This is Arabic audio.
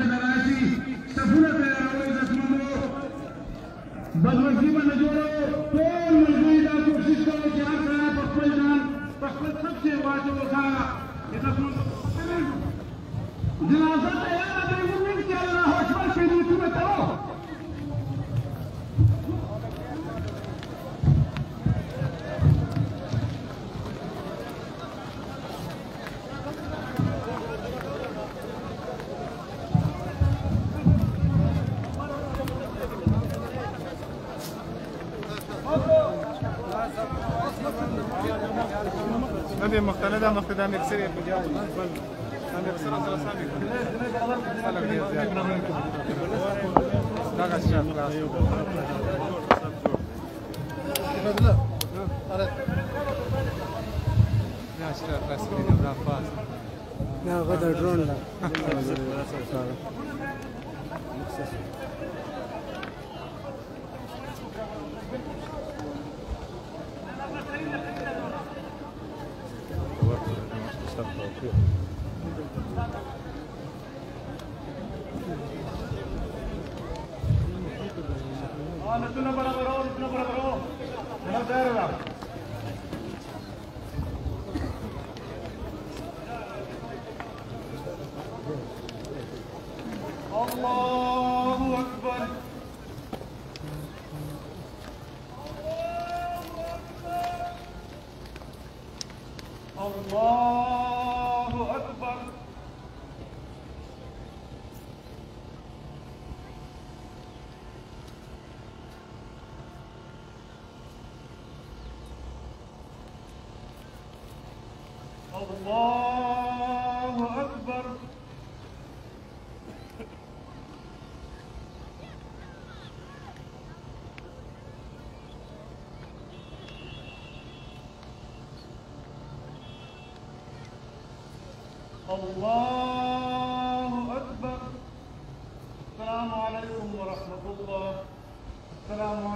नवासी सफूरत बदमसी में न कोई मजबूरी का कोशिश करो? क्या करा? पक्कल जान पक्कल सबसे वाजो था जिनाजा هذه مقتنع ده مقتنع مكسر يا بجاي مكسر أصلا سامي ده غشاش خلاص يا شرف خلاص كده ده فاز لا غدا درون لا نتونه برابرو نتونه برابرو نه تیار الله أكبر الله الله أكبر. الله أكبر. السلام عليكم ورحمة الله. السلام عليكم